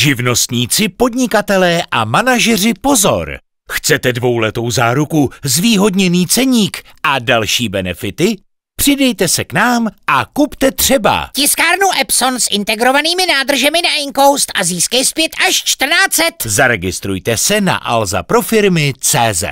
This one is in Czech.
Živnostníci, podnikatelé a manažeři pozor! Chcete dvouletou záruku, zvýhodněný ceník a další benefity? Přidejte se k nám a kupte třeba Tiskárnu Epson s integrovanými nádržemi na Incoast a získej zpět až 1400. Zaregistrujte se na alzaprofirmy.cz